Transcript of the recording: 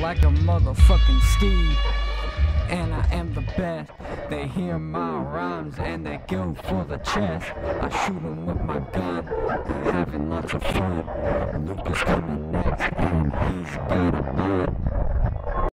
like a motherfucking steed and I am the best. They hear my rhymes and they go for the chest. I shoot them with my gun, they having lots of fun. Lucas coming next and he's got a.